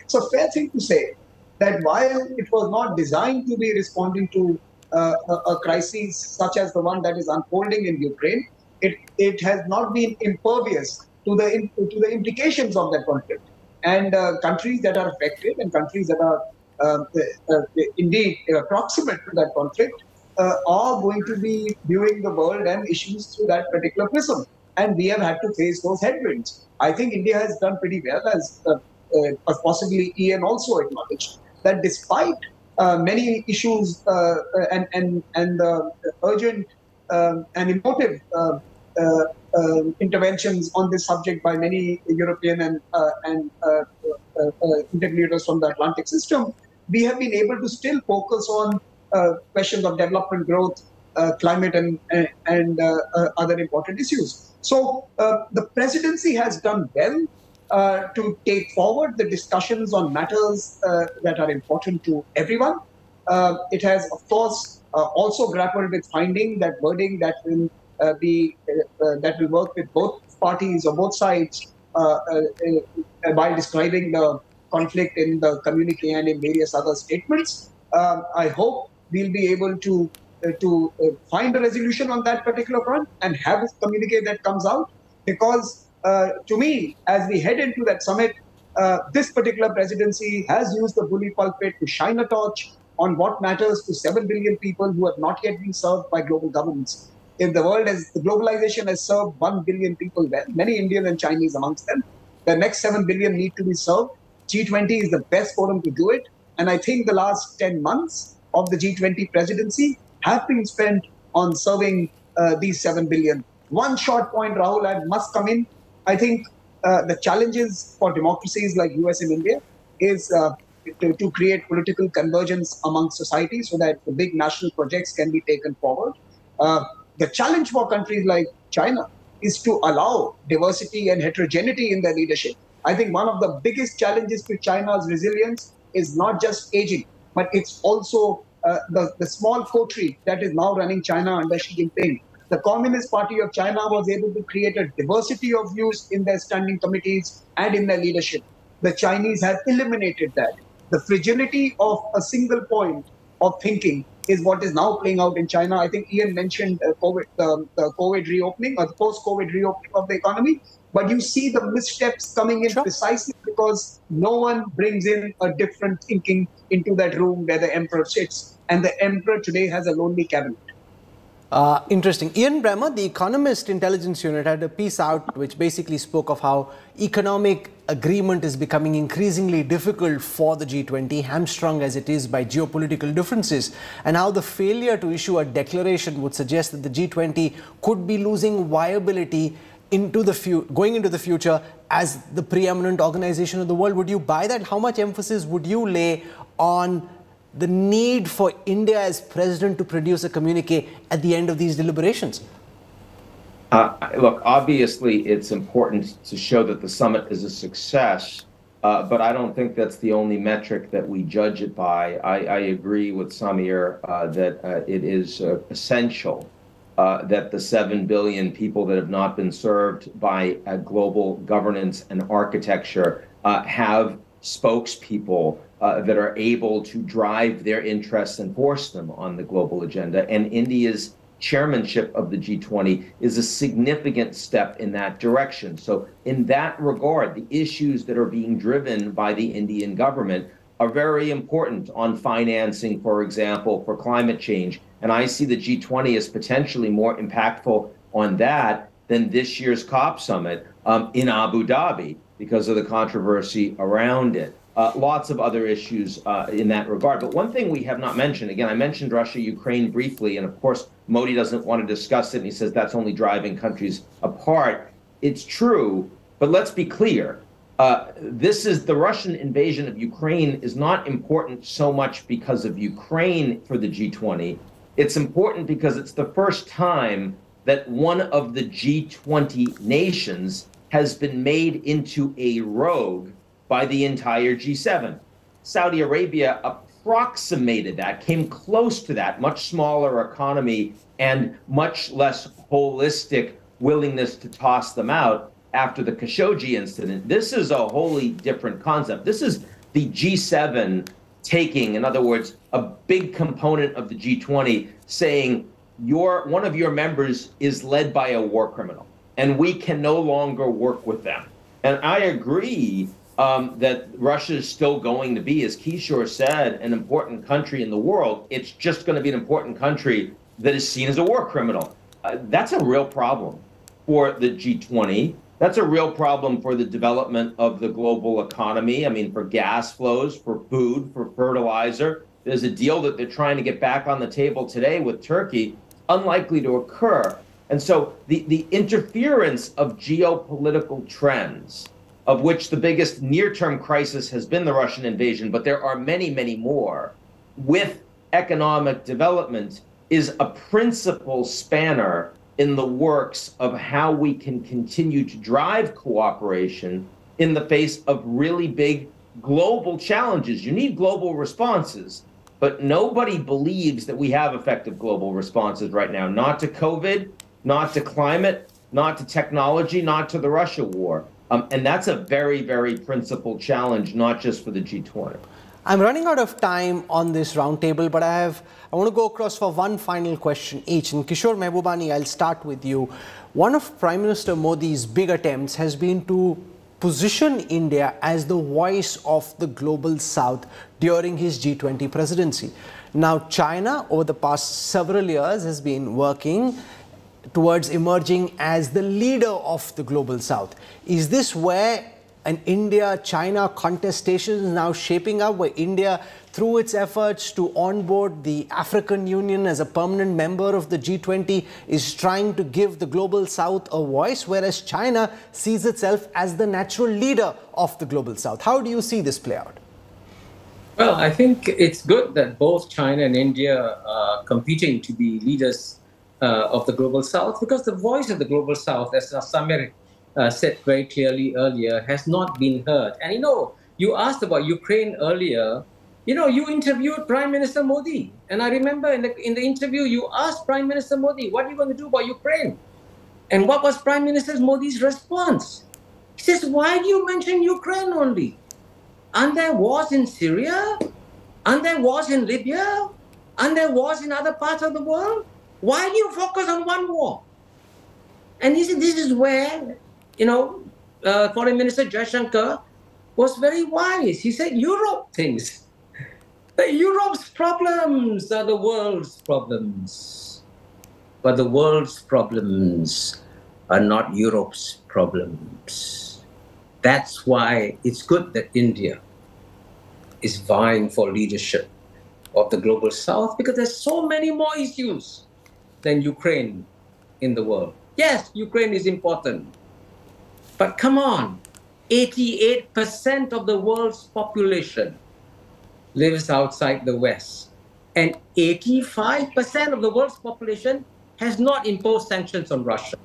it's a fair thing to say that while it was not designed to be responding to uh, a, a, crisis such as the one that is unfolding in Ukraine, it it has not been impervious to the to the implications of that conflict. And uh, countries that are affected and countries that are uh, uh indeed proximate to that conflict uh, are going to be viewing the world and issues through that particular prism. And we have had to face those headwinds. I think India has done pretty well, as uh, uh, possibly Ian also acknowledged, that despite uh, many issues uh, uh, and and and urgent um, and emotive interventions on this subject by many European and and integrators from the Atlantic system, we have been able to still focus on uh, questions of development growth, uh, climate, and, and uh, other important issues. So the presidency has done well uh, to take forward the discussions on matters uh, that are important to everyone. Uh, it has, of course, also grappled with finding that wording that will be that will work with both parties or both sides by describing the conflict in the communique and in various other statements. I hope we'll be able to uh, to uh, find a resolution on that particular front and have a communique that comes out. Because uh, to me, as we head into that summit, uh, this particular presidency has used the bully pulpit to shine a torch on what matters to 7 billion people who have not yet been served by global governments. In the world, as the globalization has served 1 billion people well, many Indian and Chinese amongst them, the next 7 billion need to be served. G20 is the best forum to do it. And I think the last 10 months of the G20 presidency have been spent on serving uh, these 7 billion. One short point, Rahul, I must come in. I think uh, the challenges for democracies like US and India is uh, to, to, create political convergence among society so that the big national projects can be taken forward. Uh, the challenge for countries like China is to allow diversity and heterogeneity in their leadership. I think one of the biggest challenges to China's resilience is not just aging, but it's also uh, the, the small coterie that is now running China under Xi Jinping. The Communist Party of China was able to create a diversity of views in their standing committees and in their leadership. The Chinese have eliminated that. The fragility of a single point of thinking is what is now playing out in China. I think Ian mentioned uh, COVID, um, the COVID reopening or the post-COVID reopening of the economy, but you see the missteps coming in sure. precisely because no one brings in a different thinking into that room where the emperor sits, and the emperor today has a lonely cabinet. Uh, interesting. Ian Bremmer, the Economist Intelligence Unit, had a piece out which basically spoke of how economic agreement is becoming increasingly difficult for the G20, hamstrung as it is by geopolitical differences, and how the failure to issue a declaration would suggest that the G20 could be losing viability into the fu- going into the future as the preeminent organization of the world. Would you buy that? How much emphasis would you lay on the need for India as president to produce a communique at the end of these deliberations? Uh, look, obviously, it's important to show that the summit is a success, uh, but I don't think that's the only metric that we judge it by. I, I agree with Samir uh, that uh, it is uh, essential uh, that the 7 billion people that have not been served by a global governance and architecture have spokespeople uh, that are able to drive their interests and force them on the global agenda. And India's chairmanship of the G20 is a significant step in that direction. So, in that regard, the issues that are being driven by the Indian government are very important on financing, for example, for climate change. And I see the G20 as potentially more impactful on that than this year's COP summit um, in Abu Dhabi because of the controversy around it. Uh, lots of other issues uh, in that regard. But one thing we have not mentioned, again, I mentioned Russia, Ukraine briefly, and of course, Modi doesn't want to discuss it, and he says that's only driving countries apart. It's true, but let's be clear. Uh, this is the Russian invasion of Ukraine is not important so much because of Ukraine for the G20. It's important because it's the first time that one of the G20 nations has been made into a rogue by the entire G7. Saudi Arabia approximated that, came close to that, much smaller economy and much less holistic willingness to toss them out after the Khashoggi incident. This is a wholly different concept. This is the G7 taking, in other words, a big component of the G20 saying your one of your members is led by a war criminal and we can no longer work with them. And I agree um, that Russia is still going to be, as Kishore said, an important country in the world. It's just going to be an important country that is seen as a war criminal. Uh, that's a real problem for the G20. That's a real problem for the development of the global economy. I mean, for gas flows, for food, for fertilizer. There's a deal that they're trying to get back on the table today with Turkey, unlikely to occur. And so the, the interference of geopolitical trends of which the biggest near term crisis has been the Russian invasion, but there are many, many more, with economic development is a principal spanner in the works of how we can continue to drive cooperation in the face of really big global challenges. You need global responses, but nobody believes that we have effective global responses right now, not to COVID, not to climate, not to technology, not to the Russia war. Um, and that's a very, very principal challenge, not just for the G20. I'm running out of time on this roundtable, but I have I want to go across for one final question each. And Kishore Mahbubani, I'll start with you. One of Prime Minister Modi's big attempts has been to position India as the voice of the global south during his G20 presidency. Now, China, over the past several years, has been working towards emerging as the leader of the global south. Is this where an India-China contestation is now shaping up, where India, through its efforts to onboard the African Union as a permanent member of the G20, is trying to give the global south a voice, whereas China sees itself as the natural leader of the global south. How do you see this play out? Well, I think it's good that both China and India are competing to be leaders of the global south because the voice of the global south, as Samir uh, said very clearly earlier, has not been heard. And you know, you asked about Ukraine earlier. You know, you interviewed Prime Minister Modi, and I remember in the in the interview you asked Prime Minister Modi, "What are you going to do about Ukraine?" And what was Prime Minister Modi's response? He says, "Why do you mention Ukraine only? Aren't there wars in Syria? Aren't there wars in Libya? Aren't there wars in other parts of the world? Why do you focus on one war? And he said, this is where, you know, uh, Foreign Minister Jaishankar was very wise. He said, Europe thinks that Europe's problems are the world's problems. But the world's problems are not Europe's problems. That's why it's good that India is vying for leadership of the global south because there's so many more issues than Ukraine in the world. Yes, Ukraine is important. But come on, 88% of the world's population lives outside the West. And 85% of the world's population has not imposed sanctions on Russia.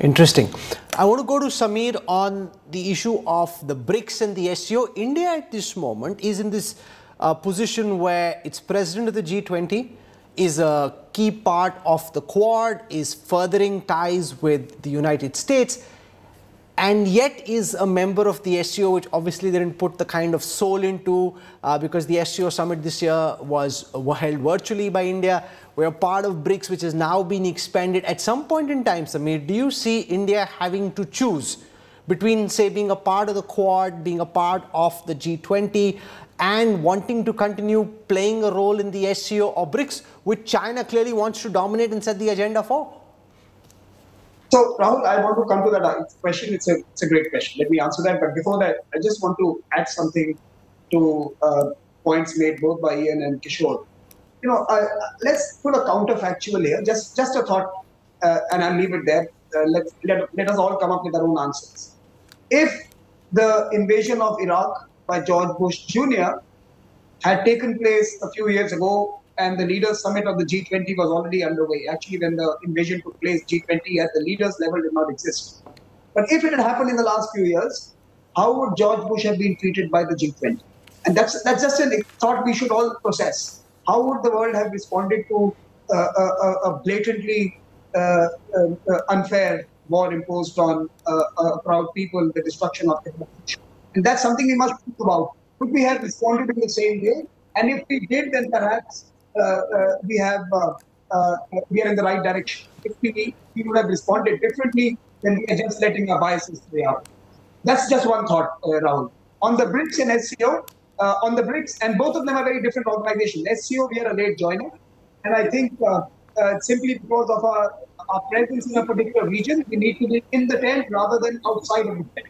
Interesting. I want to go to Samir on the issue of the BRICS and the SCO. India at this moment is in this uh, position where it's president of the G20, is a key part of the Quad, is furthering ties with the United States and yet is a member of the SCO, which obviously they didn't put the kind of soul into uh, because the SCO summit this year was held virtually by India. We're part of BRICS, which has now been expanded. At some point in time, Samir, do you see India having to choose between, say, being a part of the Quad, being a part of the G20, and wanting to continue playing a role in the SCO or BRICS, which China clearly wants to dominate and set the agenda for? So, Rahul, I want to come to that uh, question. It's a, it's a great question. Let me answer that. But before that, I just want to add something to uh, points made both by Ian and Kishore. You know, uh, let's put a counterfactual here. Just, just a thought, uh, and I'll leave it there. Uh, let, let, let us all come up with our own answers. If the invasion of Iraq by George Bush Jr. had taken place a few years ago and the leaders summit of the G20 was already underway. Actually, when the invasion took place, G20 at the leaders level did not exist. But if it had happened in the last few years, how would George Bush have been treated by the G20? And that's that's just a thought we should all process. How would the world have responded to uh, a, a, blatantly uh, uh, unfair war imposed on uh, proud people, the destruction of democracy? And that's something we must think about. Could we have responded in the same way? And if we did, then perhaps uh, uh, we have uh, we are in the right direction. If we, we would have responded differently, then we are just letting our biases play out. That's just one thought, uh, Rahul. On the BRICS and SCO, uh, on the BRICS, and both of them are very different organizations. SCO, we are a late joiner, and I think uh, simply because of our, our presence in a particular region, we need to be in the tent rather than outside of the tent.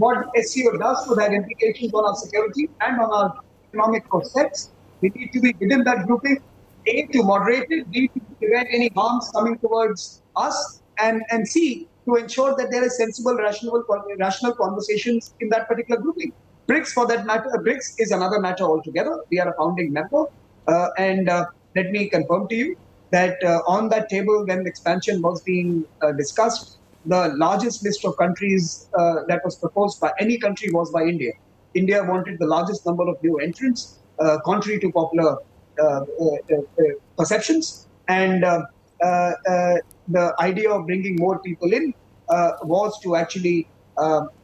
What SCO does would have implications on our security and on our economic prospects. We need to be within that grouping, A, to moderate it, B, to prevent any harms coming towards us, and, and C, to ensure that there is sensible, rational, rational conversations in that particular grouping. BRICS, for that matter, BRICS is another matter altogether. We are a founding member. Uh, and uh, let me confirm to you that uh, on that table, when expansion was being uh, discussed, the largest list of countries uh, that was proposed by any country was by India. India wanted the largest number of new entrants. Uh, contrary to popular uh, uh, perceptions. And the idea of bringing more people in was to actually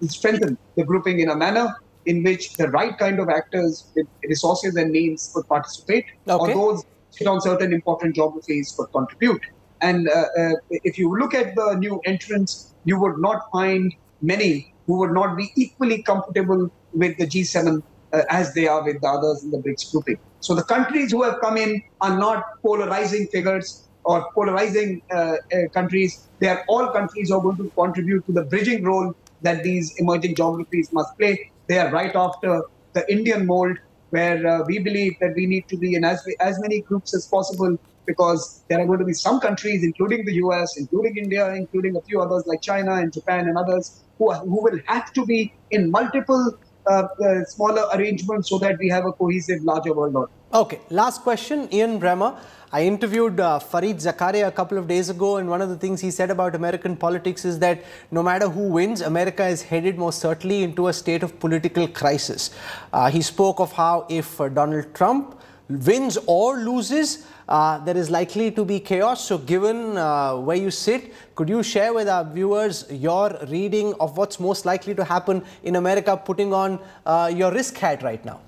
strengthen the grouping in a manner in which the right kind of actors with resources and means could participate, okay. or those on certain important geographies could contribute. And uh, uh, if you look at the new entrants, you would not find many who would not be equally comfortable with the G7 uh, as they are with the others in the BRICS grouping. So the countries who have come in are not polarizing figures or polarizing uh, uh, countries. They are all countries who are going to contribute to the bridging role that these emerging geographies must play. They are right after the Indian mold, where uh, we believe that we need to be in as, as many groups as possible because there are going to be some countries, including the US, including India, including a few others like China and Japan and others, who, who will have to be in multiple uh, uh, smaller arrangements so that we have a cohesive, larger world order. Okay, last question, Ian Bremmer. I interviewed uh, Fareed Zakaria a couple of days ago, and one of the things he said about American politics is that no matter who wins, America is headed most certainly into a state of political crisis. Uh, he spoke of how if uh, Donald Trump wins or loses, uh, there is likely to be chaos. So, given uh, where you sit, could you share with our viewers your reading of what's most likely to happen in America, putting on uh, your risk hat right now?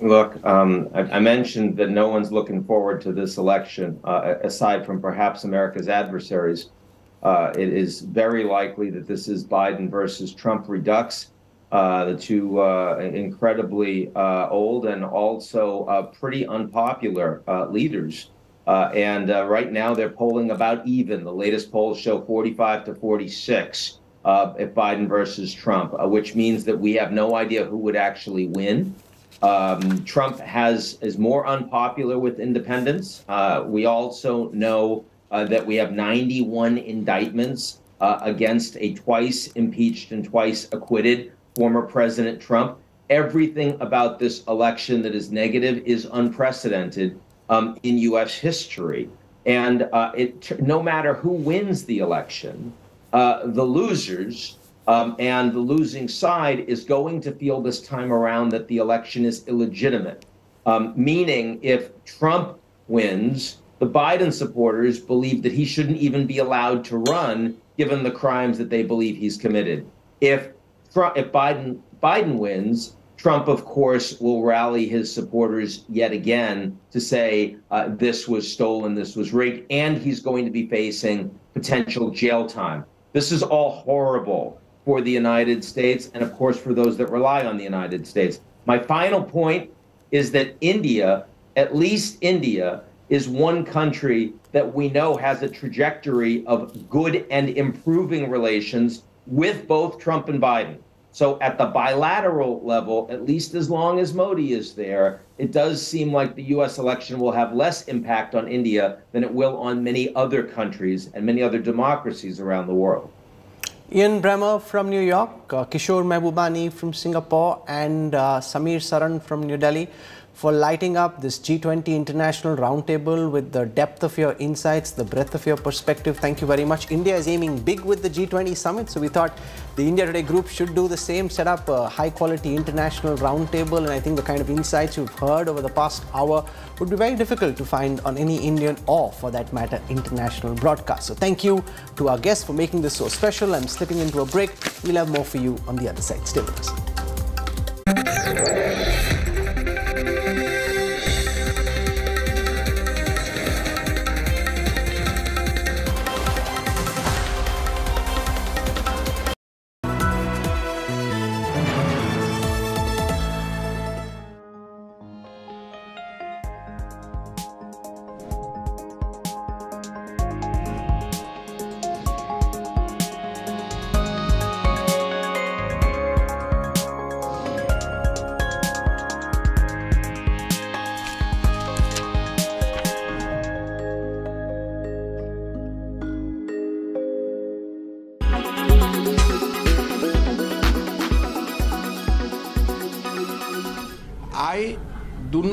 Look, um, I, I, mentioned that no one's looking forward to this election, uh, aside from perhaps America's adversaries. Uh, it is very likely that this is Biden versus Trump redux. Uh, the two uh, incredibly uh, old and also uh, pretty unpopular leaders. and right now they're polling about even. The latest polls show 45 to 46 if Biden versus Trump, which means that we have no idea who would actually win. Um, Trump has is more unpopular with independents. Uh, we also know uh, that we have 91 indictments uh, against a twice impeached and twice acquitted former President Trump. Everything about this election that is negative is unprecedented um, in U.S. history. And uh, it, no matter who wins the election, uh, the losers um, and the losing side is going to feel this time around that the election is illegitimate. Um, meaning, if Trump wins, the Biden supporters believe that he shouldn't even be allowed to run given the crimes that they believe he's committed. If Trump, if Biden Biden wins, Trump, of course, will rally his supporters yet again to say uh, this was stolen, this was rigged, and he's going to be facing potential jail time. This is all horrible for the United States and, of course, for those that rely on the United States. My final point is that India, at least India, is one country that we know has a trajectory of good and improving relations with both Trump and Biden. So at the bilateral level, at least as long as Modi is there, it does seem like the U.S. election will have less impact on India than it will on many other countries and many other democracies around the world. Ian Bremmer from New York, uh, Kishore Mahbubani from Singapore, and uh, Samir Saran from New Delhi for lighting up this G20 International Roundtable with the depth of your insights, the breadth of your perspective. Thank you very much. India is aiming big with the G20 Summit, so we thought the India Today group should do the same, set up a high quality international roundtable. And I think the kind of insights you've heard over the past hour would be very difficult to find on any Indian or, for that matter, international broadcast. So thank you to our guests for making this so special. I'm slipping into a break. We'll have more for you on the other side. Stay with us.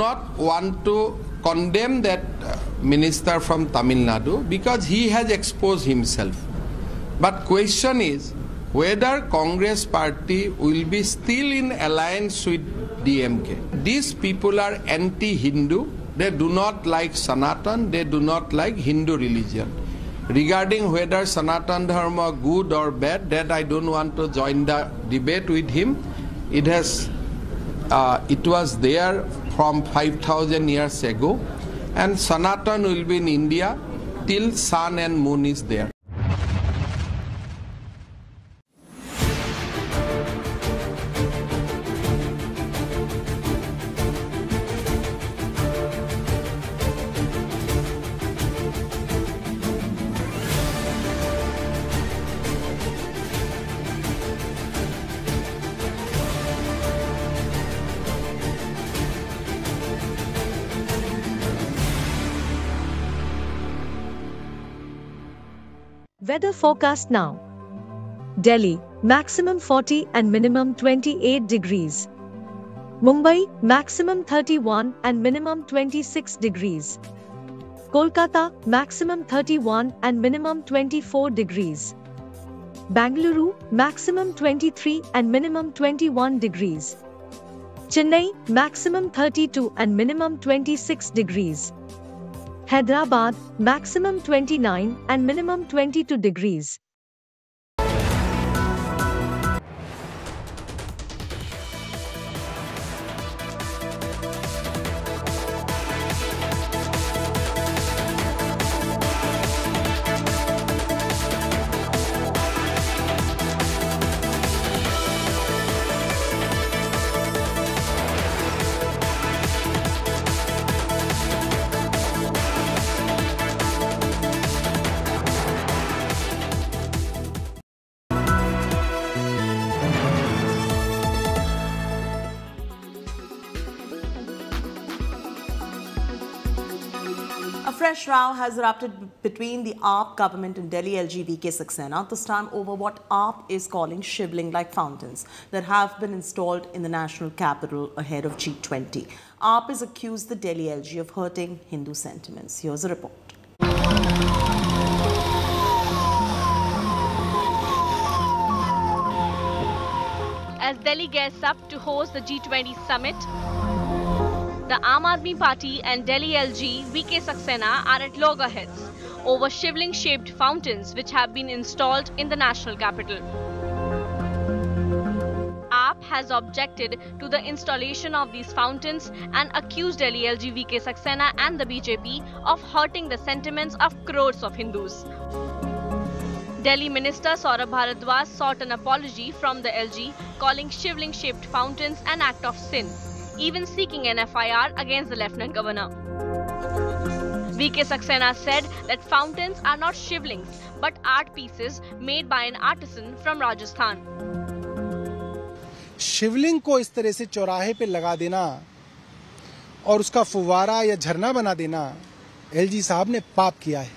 Not want to condemn that uh, minister from Tamil Nadu because he has exposed himself. But question is whether Congress party will be still in alliance with DMK. These people are anti-Hindu. They do not like Sanatan. They do not like Hindu religion. Regarding whether Sanatan Dharma good or bad, that I don't want to join the debate with him. It has, uh, it was there from 5000 years ago and Sanatan will be in India till sun and moon is there. Forecast now. Delhi, maximum 40 and minimum 28 degrees. Mumbai, maximum 31 and minimum 26 degrees. Kolkata, maximum 31 and minimum 24 degrees. Bangalore, maximum 23 and minimum 21 degrees. Chennai, maximum 32 and minimum 26 degrees. Hyderabad, maximum 29 and minimum 22 degrees. Row has erupted between the AAP government and Delhi LG VK Saxena, this time over what AAP is calling shivling-like fountains that have been installed in the national capital ahead of G20. AAP has accused the Delhi LG of hurting Hindu sentiments. Here's a report. As Delhi gears up to host the G20 summit, the Aam Aadmi Party and Delhi LG VK Saxena are at loggerheads over shivling shaped fountains which have been installed in the national capital. AAP has objected to the installation of these fountains and accused Delhi LG VK Saxena and the BJP of hurting the sentiments of crores of Hindus. Delhi Minister Saurabh Bharadwaj sought an apology from the LG, calling shivling shaped fountains an act of sin, even seeking an FIR against the Lieutenant Governor. VK Saxena said that fountains are not shivlings but art pieces made by an artisan from Rajasthan. Shivling को इस तरह से चौराहे पे लगा देना और उसका फुवारा या झरना बना देना एलजी साहब ने पाप किया है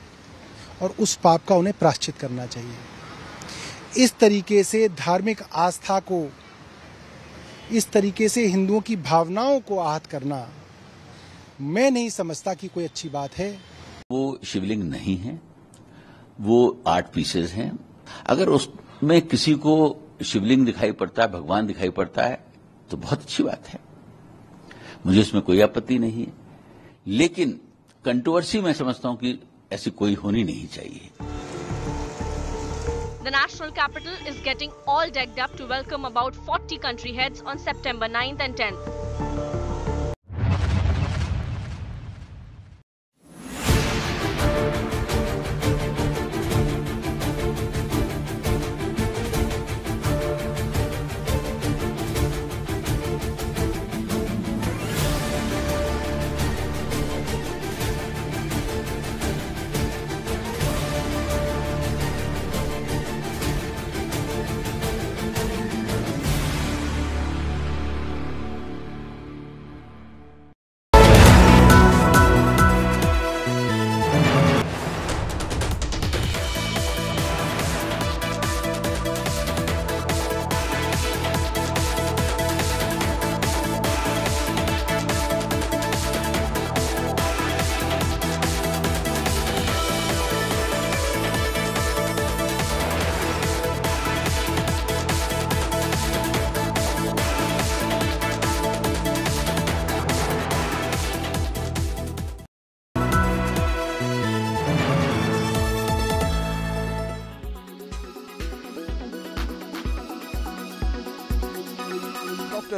और उस पाप का उन्हें प्राश्चित करना चाहिए इस तरीके से धार्मिक आस्था को इस तरीके से हिंदुओं की भावनाओं को आहत करना मैं नहीं समझता कि कोई अच्छी बात है। वो शिवलिंग नहीं है, वो आर्ट पीसेस हैं। अगर उसमें किसी को शिवलिंग दिखाई पड़ता है, भगवान दिखाई पड़ता है तो बहुत अच्छी बात है। मुझे इसमें कोई आपत्ति नहीं है। लेकिन कंट्रोवर्सी मैं समझता हूँ कि ऐसी कोई होनी नहीं चाहिए। The national capital is getting all decked up to welcome about 40 country heads on September 9th and 10th.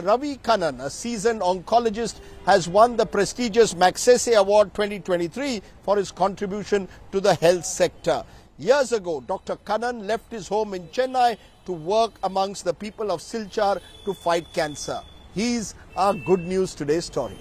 Ravi Kannan, a seasoned oncologist, has won the prestigious Magsaysay Award 2023 for his contribution to the health sector. Years ago, Dr. Kannan left his home in Chennai to work amongst the people of Silchar to fight cancer. He's our Good News Today story.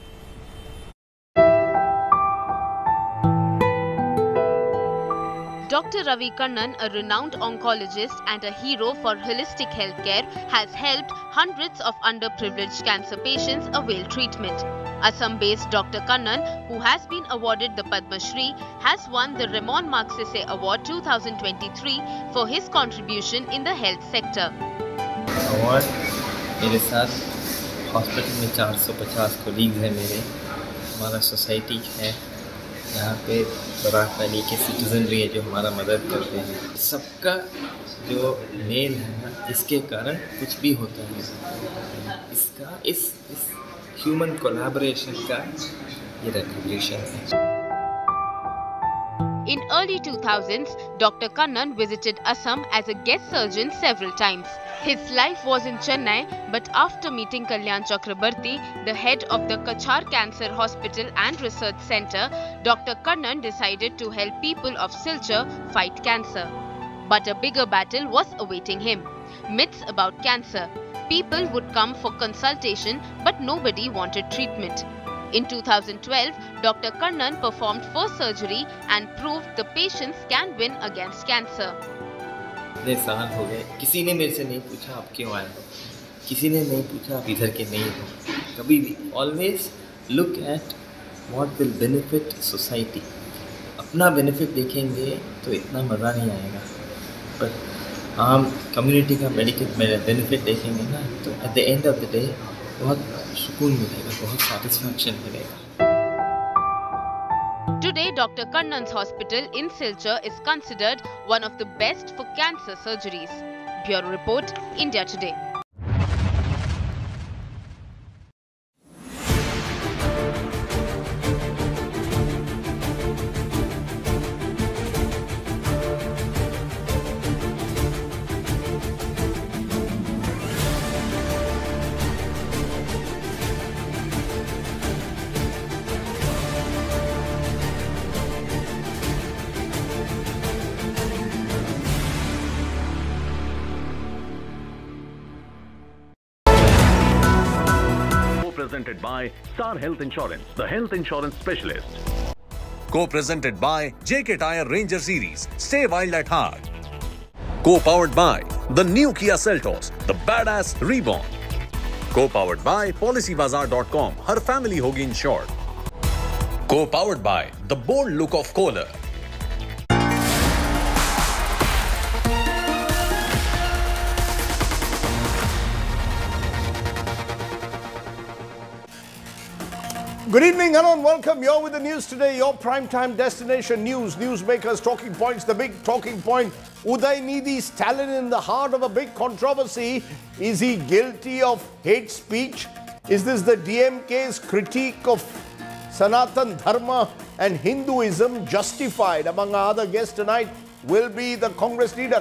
Dr. Ravi Kannan, a renowned oncologist and a hero for holistic healthcare, has helped hundreds of underprivileged cancer patients avail treatment. Assam-based Dr. Kannan, who has been awarded the Padma Shri, has won the Ramon Magsaysay Award 2023 for his contribution in the health sector. Award मेरे साथ hospital में 450 colleagues हैं मेरे हमारा society है यहाँ पे Barack पानी के सिटीज़न भी है जो हमारा मदद करते हैं। सबका जो मेल है ना, इसके कारण कुछ भी होता है। इसका, इस इस ह्यूमन कोलाब्रेशन का ये रेगुलेशन है। In early 2000s, Dr. Kannan visited Assam as a guest surgeon several times. His life was in Chennai, but after meeting Kalyan Chakrabarti, the head of the Cachar Cancer Hospital and Research Center, Dr. Kannan decided to help people of Silchar fight cancer. But a bigger battle was awaiting him. Myths about cancer. People would come for consultation, but nobody wanted treatment. In 2012, Dr. Kannan performed first surgery and proved the patients can win against cancer. इतने साल हो गए। किसी ने मेरे से नहीं पूछा आप क्यों आए हो। किसी ने नहीं पूछा आप इधर के नहीं हो। कभी भी। Always look at what will benefit society अपना बेनिफिट देखेंगे तो इतना मज़ा नहीं आएगा। बट आम कम्युनिटी का मेडिकल बेनिफिट देखेंगे ना तो at the end of the day बहुत सुकून मिलेगा बहुत सेटिस्फेक्शन मिलेगा Today, Dr. Kannan's hospital in Silchar is considered one of the best for cancer surgeries. Bureau Report, India Today. By Star Health Insurance, the health insurance specialist. Co-presented by JK Tyre Ranger Series. Stay wild at heart. Co-powered by the new Kia Seltos, the badass reborn. Co-powered by PolicyBazaar.com. Her family hogi insured. Co-powered by the bold look of Kohler. Good evening, hello and welcome. You're with the news today, your primetime destination news, newsmakers, talking points. The big talking point Udhayanidhi Stalin in the heart of a big controversy. Is he guilty of hate speech? Is this the DMK's critique of Sanatan Dharma and Hinduism justified? Among our other guests tonight will be the Congress leader